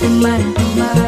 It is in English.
teman teman